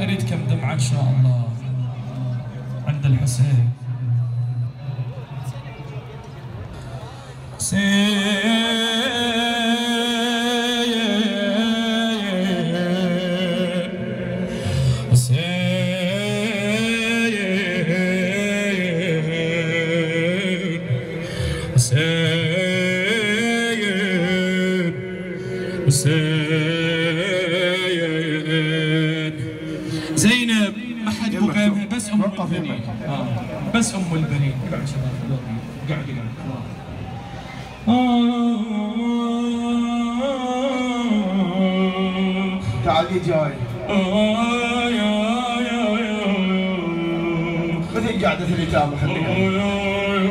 اريد كم دمعه ان شاء الله عند الحسين زينب ما حد بقى بس أم البنين. آه. بس أم البنين. قاعد شباب قاعد قاعد تعالي جاي خذي قاعدة اليتامى خليها